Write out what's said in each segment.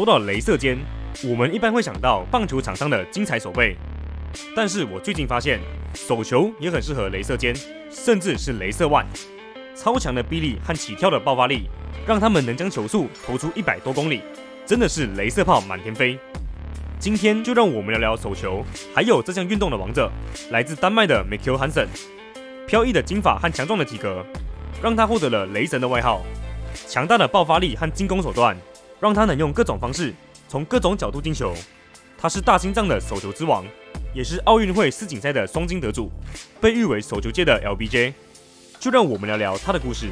说到镭射肩，我们一般会想到棒球场上的精彩手背，但是我最近发现手球也很适合镭射肩，甚至是镭射腕。超强的臂力和起跳的爆发力，让他们能将球速投出一百多公里，真的是镭射炮满天飞。今天就让我们聊聊手球，还有这项运动的王者，来自丹麦的 m i k e l Hansen。飘逸的金发和强壮的体格，让他获得了“雷神”的外号。强大的爆发力和进攻手段，让他能用各种方式从各种角度进球。他是大心脏的手球之王，也是奥运会世锦赛的双金得主，被誉为手球界的 LBJ。就让我们聊聊他的故事。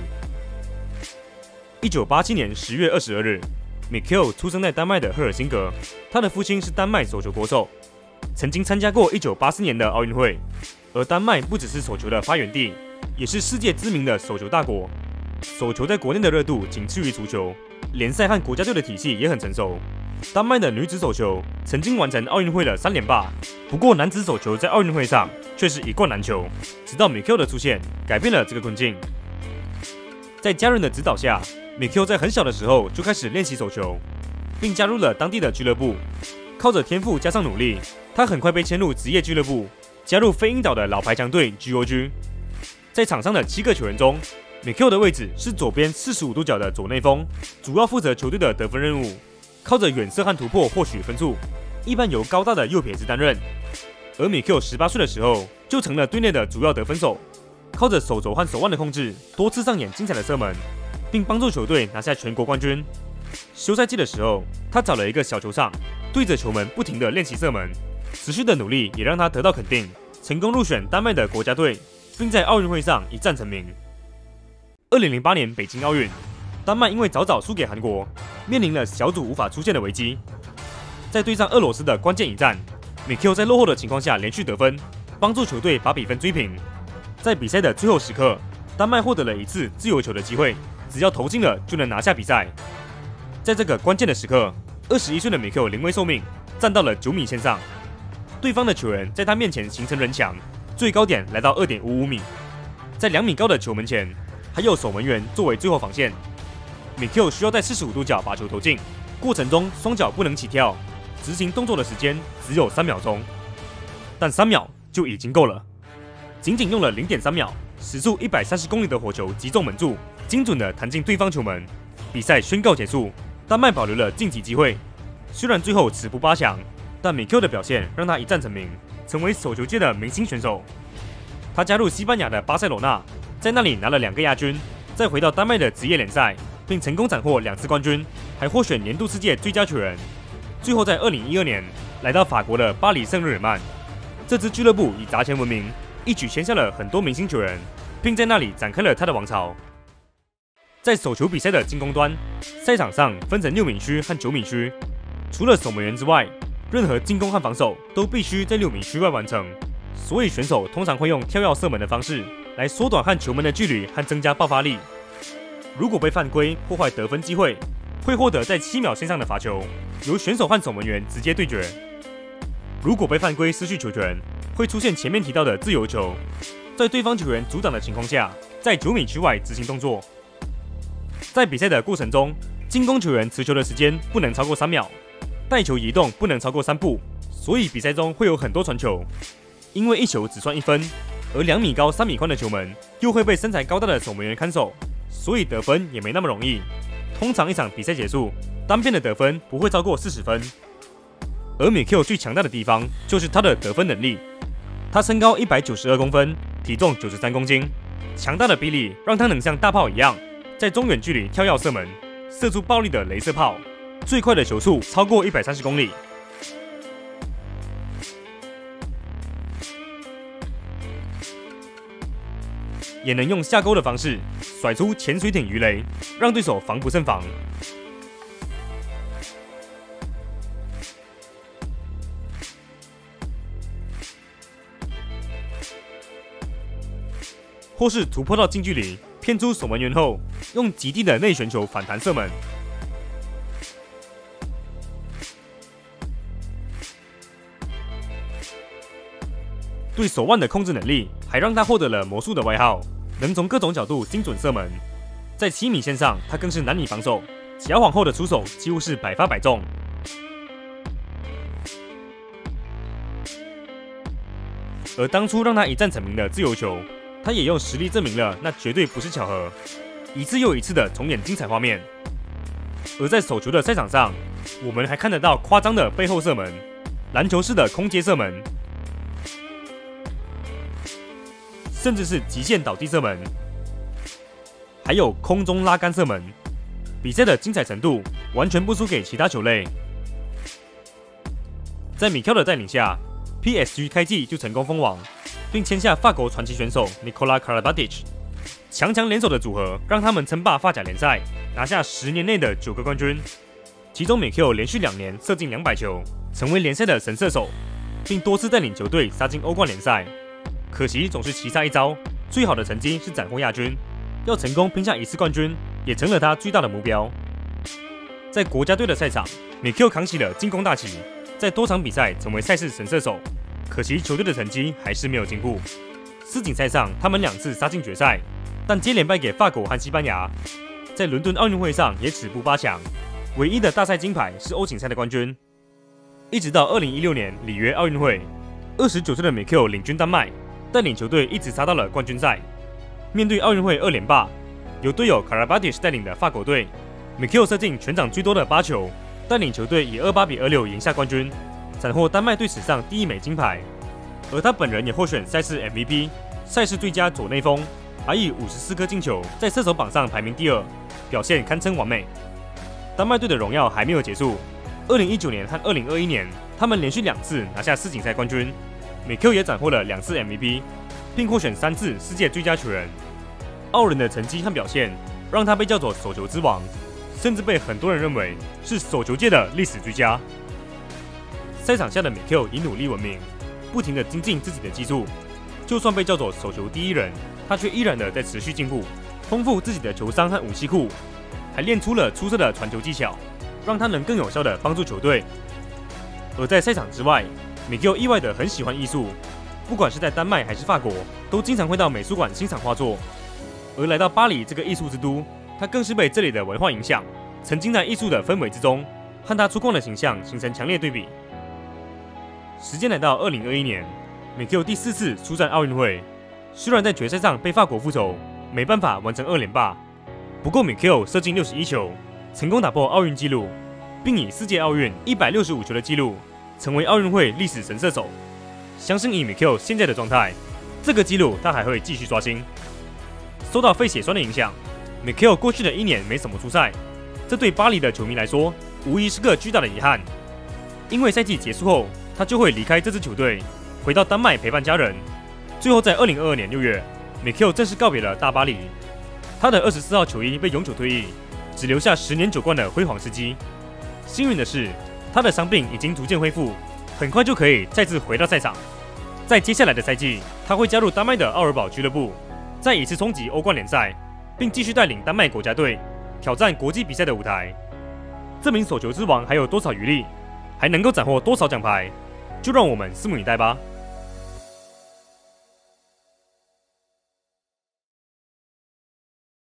一九八七年十月二十二日 m i k e l 出生在丹麦的赫尔辛格。他的父亲是丹麦手球国手，曾经参加过一九八四年的奥运会。而丹麦不只是手球的发源地，也是世界知名的手球大国。手球在国内的热度仅次于足球，联赛和国家队的体系也很成熟。丹麦的女子手球曾经完成奥运会的三连霸，不过男子手球在奥运会上却是一冠难求。直到 m i k e l 的出现，改变了这个困境。在家人的指导下 m i k e l 在很小的时候就开始练习手球，并加入了当地的俱乐部。靠着天赋加上努力，他很快被签入职业俱乐部，加入飞鹰岛的老牌强队 GOG。在场上的七个球员中 m i k e l 的位置是左边四十五度角的左内锋，主要负责球队的得分任务。靠着远射和突破获取分数，一般由高大的右撇子担任。而米 Q 十八岁的时候就成了队内的主要得分手，靠着手肘和手腕的控制，多次上演精彩的射门，并帮助球队拿下全国冠军。休赛季的时候，他找了一个小球场，对着球门不停地练习射门，持续的努力也让他得到肯定，成功入选丹麦的国家队，并在奥运会上一战成名。二零零八年北京奥运。丹麦因为早早输给韩国，面临了小组无法出线的危机。在对上俄罗斯的关键一战 m i k e l 在落后的情况下连续得分，帮助球队把比分追平。在比赛的最后时刻，丹麦获得了一次自由球的机会，只要投进了就能拿下比赛。在这个关键的时刻，二十一岁的 m i k e l 临危受命，站到了九米线上，对方的球员在他面前形成人墙，最高点来到二点五五米，在两米高的球门前，还有守门员作为最后防线。米 Q 需要在四十五度角把球投进，过程中双脚不能起跳，执行动作的时间只有三秒钟，但三秒就已经够了。仅仅用了零点三秒，时速一百三十公里的火球击中门柱，精准的弹进对方球门。比赛宣告结束，丹麦保留了晋级机会。虽然最后止步八强，但米 Q 的表现让他一战成名，成为手球界的明星选手。他加入西班牙的巴塞罗那，在那里拿了两个亚军，再回到丹麦的职业联赛。并成功斩获两次冠军，还获选年度世界最佳球员。最后在二零一二年来到法国的巴黎圣日耳曼，这支俱乐部以砸钱闻名，一举签下了很多明星球员，并在那里展开了他的王朝。在手球比赛的进攻端，赛场上分成六米区和九米区，除了守门员之外，任何进攻和防守都必须在六米区外完成。所以选手通常会用跳跃射门的方式来缩短和球门的距离和增加爆发力。如果被犯规破坏得分机会，会获得在七秒线上的罚球，由选手和守门员直接对决。如果被犯规失去球权，会出现前面提到的自由球，在对方球员阻挡的情况下，在九米区外执行动作。在比赛的过程中，进攻球员持球的时间不能超过三秒，带球移动不能超过三步，所以比赛中会有很多传球。因为一球只算一分，而两米高、三米宽的球门又会被身材高大的守门员看守。所以得分也没那么容易。通常一场比赛结束，单边的得分不会超过四十分。而米 Q 最强大的地方就是他的得分能力。他身高一百九十二公分，体重九十三公斤，强大的臂力让他能像大炮一样，在中远距离跳跃射门，射出暴力的镭射炮，最快的球速超过一百三十公里。也能用下钩的方式甩出潜水艇鱼雷，让对手防不胜防。或是突破到近距离骗出守门员后，用极地的内旋球反弹射门。对手腕的控制能力，还让他获得了魔术的外号。能从各种角度精准射门。在七米线上，他更是难以防守，小晃后的出手几乎是百发百中。而当初让他一战成名的自由球，他也用实力证明了那绝对不是巧合，一次又一次的重演精彩画面。而在手球的赛场上，我们还看得到夸张的背后射门、篮球式的空接射门、甚至是极限倒地射门，还有空中拉杆射门。比赛的精彩程度完全不输给其他球类。在米 Q 的带领下，PSG 开季就成功封王，并签下法国传奇选手 Nikola Karabatic。强强联手的组合让他们称霸法甲联赛，拿下十年内的九个冠军。其中米 Q 连续两年射进两百球，成为联赛的神射手，并多次带领球队杀进欧冠联赛。可惜总是棋差一招，最好的成绩是斩获亚军。要成功拼下一次冠军，也成了他最大的目标。在国家队的赛场，米 Q 扛起了进攻大旗，在多场比赛成为赛事神射手。可惜球队的成绩还是没有进步。世锦赛上，他们两次杀进决赛，但接连败给法国和西班牙。在伦敦奥运会上也止步八强，唯一的大赛金牌是欧锦赛的冠军。一直到二零一六年里约奥运会，二十九岁的米 Q 领军丹麦，带领球队一直杀到了冠军赛。面对奥运会二连霸，由队友卡拉巴蒂斯带领的法国队，，Mikio 射进全场最多的八球，带领球队以二八比二六赢下冠军，斩获丹麦队史上第一枚金牌。而他本人也获选赛事 MVP、赛事最佳左内锋，还以五十四颗进球在射手榜上排名第二，表现堪称完美。丹麦队的荣耀还没有结束，二零一九年和二零二一年，他们连续两次拿下世锦赛冠军，美 Q 也斩获了两次 MVP。并获选三次世界最佳球员。奥人的成绩和表现让他被叫做手球之王，甚至被很多人认为是手球界的历史最佳。赛场下的美 Q 以努力闻名，不停地精进自己的技术。就算被叫做手球第一人，他却依然的在持续进步，丰富自己的球商和武器库，还练出了出色的传球技巧，让他能更有效地帮助球队。而在赛场之外，米 Q 意外的很喜欢艺术。不管是在丹麦还是法国，都经常会到美术馆欣赏画作。而来到巴黎这个艺术之都，他更是被这里的文化影响，沉浸在艺术的氛围之中，和他粗犷的形象形成强烈对比。时间来到二零二一年，米 Q 第四次出战奥运会，虽然在决赛上被法国复仇，没办法完成二连霸，不过米 Q 射进六十一球，成功打破奥运纪录，并以世界奥运一百六十五球的纪录，成为奥运会历史神射手。相信以米 Q 现在的状态，这个记录他还会继续刷新。受到肺血栓的影响，米 Q 过去的一年没怎么出赛，这对巴黎的球迷来说无疑是个巨大的遗憾。因为赛季结束后，他就会离开这支球队，回到丹麦陪伴家人。最后在二零二二年六月，米 Q 正式告别了大巴黎，他的二十四号球衣被永久退役，只留下十年九冠的辉煌事迹。幸运的是，他的伤病已经逐渐恢复。很快就可以再次回到赛场，在接下来的赛季，他会加入丹麦的奥尔堡俱乐部，再一次冲击欧冠联赛，并继续带领丹麦国家队挑战国际比赛的舞台。这名手球之王还有多少余力，还能够斩获多少奖牌，就让我们拭目以待吧。